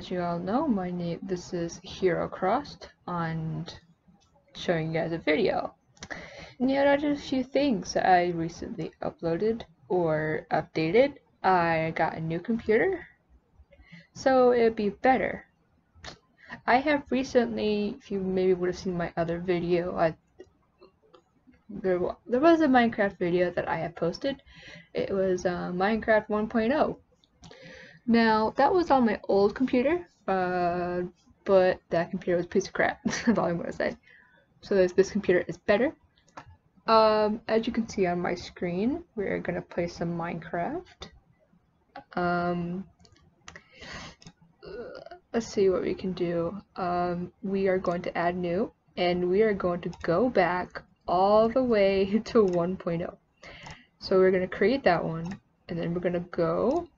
as you all know, my name this is HiroCrossed and showing you guys a video. And yeah, just a few things I recently uploaded or updated. I got a new computer, so it'd be better. I have recently, if you maybe would have seen my other video, I there, was a Minecraft video that I had posted. It was uh, Minecraft 1.0 now, that was on my old computer, uh, but that computer was a piece of crap. That's all I'm going to say. So this, this computer is better. Um, as you can see on my screen, we're going to play some Minecraft. Um, let's see what we can do. Um, we are going to add new, and we are going to go back all the way to 1.0. So we're going to create that one, and then we're going to go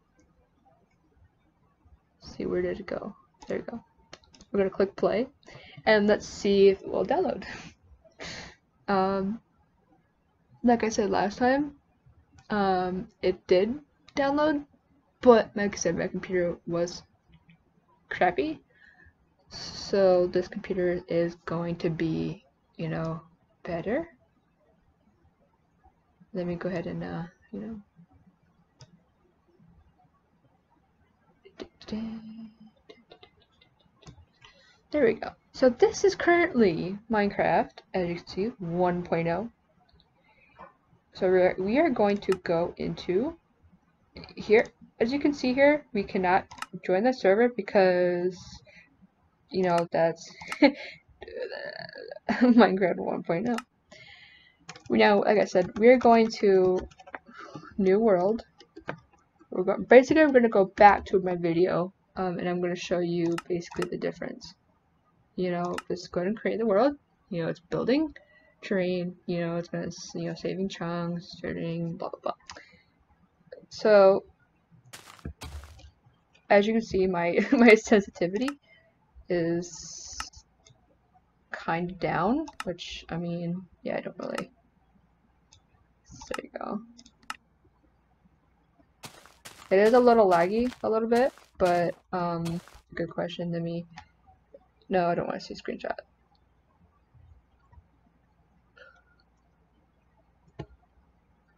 see where did it go? There you go. We're gonna click play and let's see if it will download. Um, like I said last time um, it did download but like I said my computer was crappy. So this computer is going to be you know better. Let me go ahead and uh, you know There we go. So this is currently Minecraft, as you can see, 1.0. So we're, going to go into here. As you can see here, we cannot join the server because, you know, that's Minecraft 1.0. We now, like I said, we're going to New World. Go basically, I'm going to go back to my video, um, and I'm going to show you basically the difference. You know, it's going to create the world. You know, it's building terrain. You know, it's going to, you know, saving chunks, turning, blah, blah, blah. So, as you can see, my, my sensitivity is kind of down, which, I mean, yeah, I don't really. There you go. It is a little laggy, a little bit, but um, good question to me. No, I don't want to see a screenshot.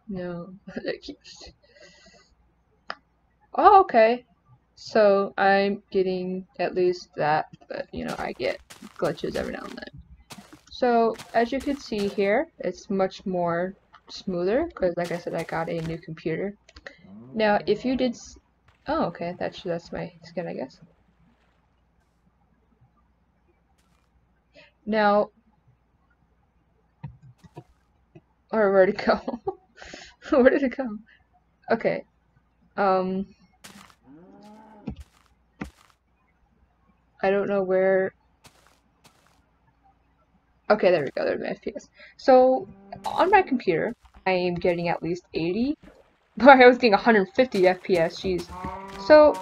No, keeps. Oh, okay. So I'm getting at least that, but you know, I get glitches every now and then. So as you can see here, it's much more smoother because like I said, I got a new computer now, if you did... Oh, okay, that's, that's my skin, I guess. Now... Or where'd it go? Where did it go? Okay. Um... I don't know where... Okay, there we go, there's my FPS. So, on my computer, I am getting at least 80 I was getting 150 FPS, jeez. So,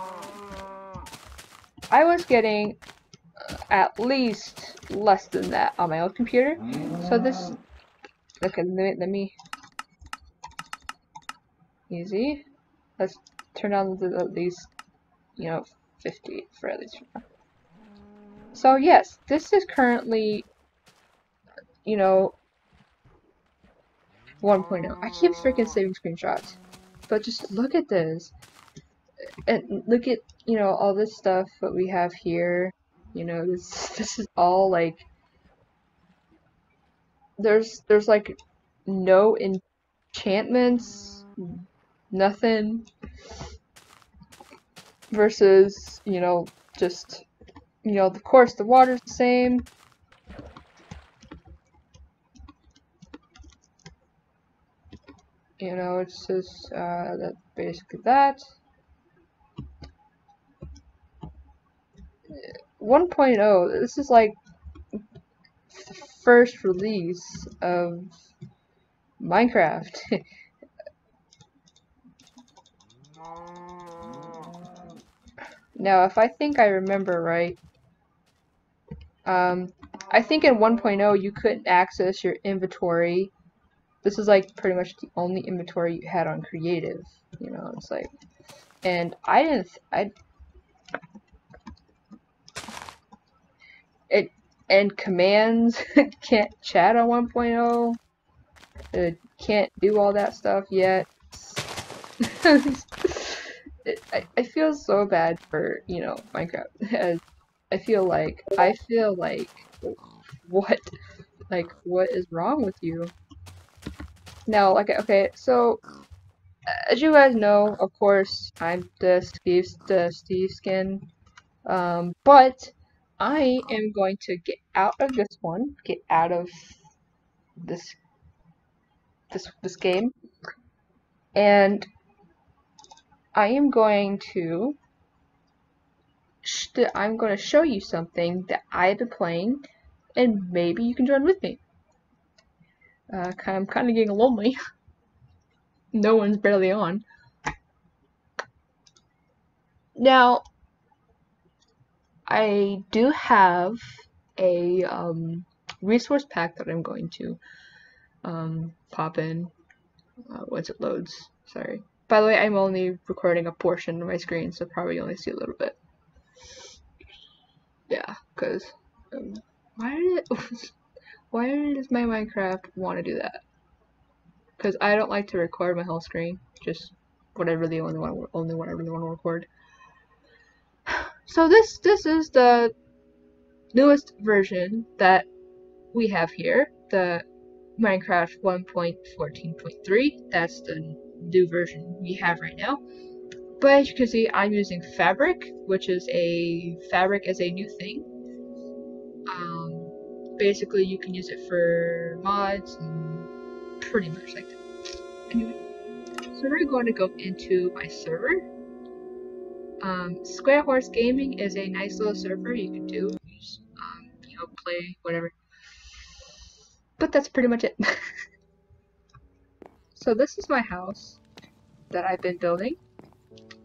I was getting uh, at least less than that on my old computer. So this, okay, let me, let me, easy. Let's turn on the, at least, you know, 50 for at least. So yes, this is currently, you know, 1.0. I keep freaking saving screenshots. But just look at this. And look at, you know, all this stuff that we have here. You know, this this is all like there's there's like no enchantments, nothing versus, you know, just you know, of course the water's the same, you know, it's just uh, that basically that. 1.0, this is like the first release of Minecraft. now, if I think I remember right, um, I think in 1.0 you couldn't access your inventory this is like pretty much the only inventory you had on creative you know it's like and I didn't I it and commands can't chat on 1.0. It can't do all that stuff yet. it, I, I feel so bad for you know Minecraft. I feel like I feel like what like what is wrong with you? Now, like okay, so as you guys know, of course, I'm the Steve the Steve skin, um, but I am going to get out of this one, get out of this this this game, and I am going to I'm going to show you something that I've been playing, and maybe you can join with me. Uh, I'm kind of getting lonely. no one's barely on. Now, I do have a um, resource pack that I'm going to um, pop in uh, once it loads. Sorry. By the way, I'm only recording a portion of my screen, so probably only see a little bit. Yeah, because um, why did it, why does my Minecraft want to do that? Because I don't like to record my whole screen, just whatever the only one, only I really want to record. So this this is the newest version that we have here, the Minecraft 1.14.3. That's the new version we have right now. But as you can see, I'm using Fabric, which is a Fabric as a new thing. Basically, you can use it for mods and pretty much like that. Anyway, so we're going to go into my server. Um, Square Horse Gaming is a nice little server you can do, um, you know, play whatever. But that's pretty much it. so this is my house that I've been building.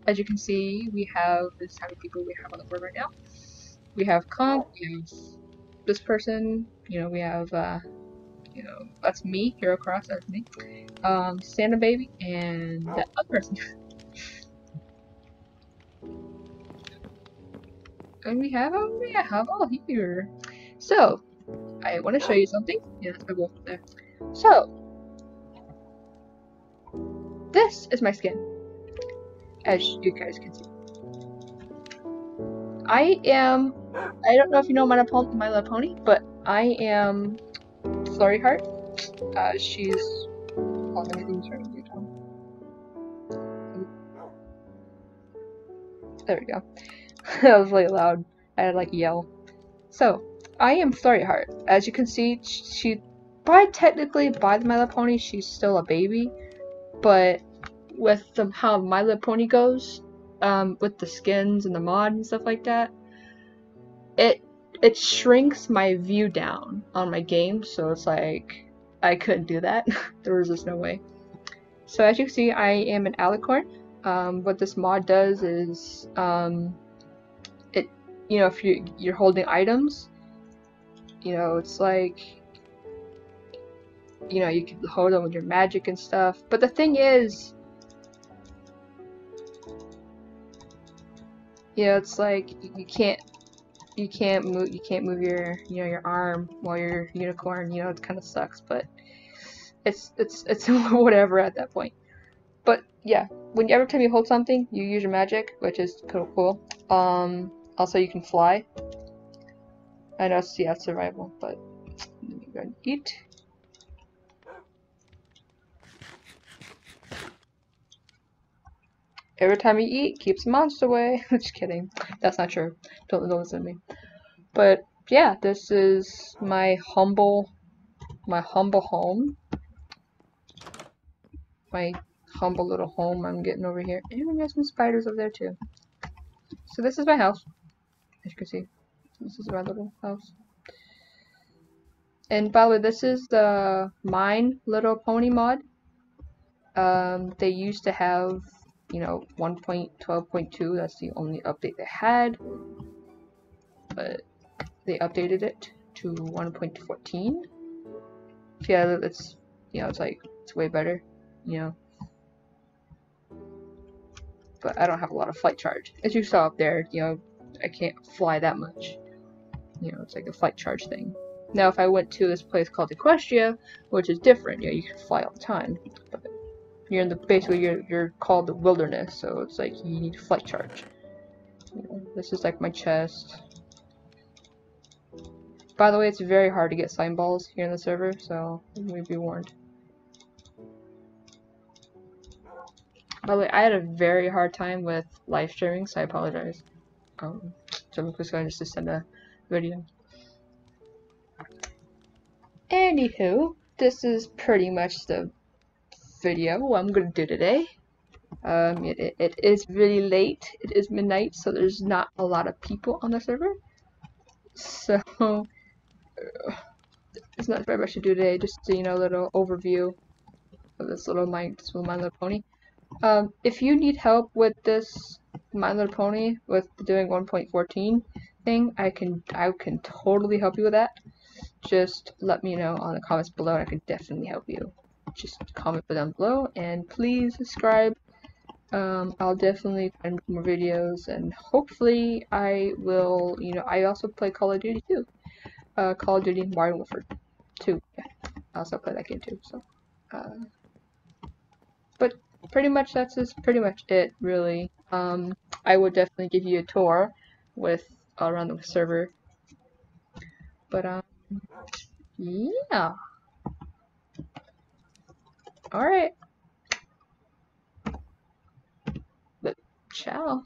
As you can see, we have this how many people we have on the board right now. We have Conk, we have this person, you know, we have, uh, you know, that's me, Hero Cross, that's me. Um, Santa Baby, and that other person. and we have, oh, we have all here. So, I want to show you something. Yeah, that's my wolf there. So, this is my skin, as you guys can see. I am, I don't know if you know My Little, my little Pony, but I am Flurry Heart. Uh, she's, oh, let me you down. There we go. that was really loud. I had like yell. So, I am Flurry Heart. As you can see, she, by technically, by the My Little Pony, she's still a baby, but with the, how My Little Pony goes, um, with the skins and the mod and stuff like that, it it shrinks my view down on my game, so it's like I couldn't do that. there was just no way. So as you can see, I am an alicorn. Um, what this mod does is, um, it, you know, if you you're holding items, you know, it's like, you know, you can hold them with your magic and stuff. But the thing is, you know, it's like you can't you can't move you can't move your you know your arm while you're unicorn. You know, it kind of sucks, but it's it's it's whatever at that point. But yeah, when every time you hold something, you use your magic, which is cool. Um, also you can fly. I know it's yeah survival, but let me go and eat. Every time you eat, keeps the monster away. Just kidding. That's not true. Don't, don't listen to me. But yeah, this is my humble, my humble home. My humble little home I'm getting over here. And we got some spiders over there too. So this is my house. As you can see. This is my little house. And by the way, this is the Mine Little Pony mod. Um, they used to have you know, 1.12.2, that's the only update they had. But they updated it to 1.14. Yeah, it's, you know, it's like, it's way better, you know. But I don't have a lot of flight charge. As you saw up there, you know, I can't fly that much. you know, it's like a flight charge thing. Now, if I went to this place called Equestria, which is different, you know, you can fly all the time. But you're in the basically you're you're called the wilderness, so it's like you need flight charge. This is like my chest. By the way, it's very hard to get slime balls here in the server, so we be warned. By the way, I had a very hard time with live streaming, so I apologize. Um, so I'm just to just send a video. Anywho, this is pretty much the video I'm gonna do today. Um, it, it, is really late. It is midnight, so there's not a lot of people on the server. So, uh, there's not very much to do today. Just you know, a little overview of this little My, this little My Little Pony. Um, if you need help with this My Little Pony with doing 1.14 thing, I can I can totally help you with that just let me know on the comments below and I can definitely help you. Just comment down below and please subscribe. Um, I'll definitely find more videos and hopefully I will, you know, I also play Call of Duty too. Uh, Call of Duty Modern Warfare 2. Yeah, I also play that game too, so. Uh, but pretty much that's just pretty much it, really. Um, I will definitely give you a tour with around the server. But, um, yeah. All right. But ciao.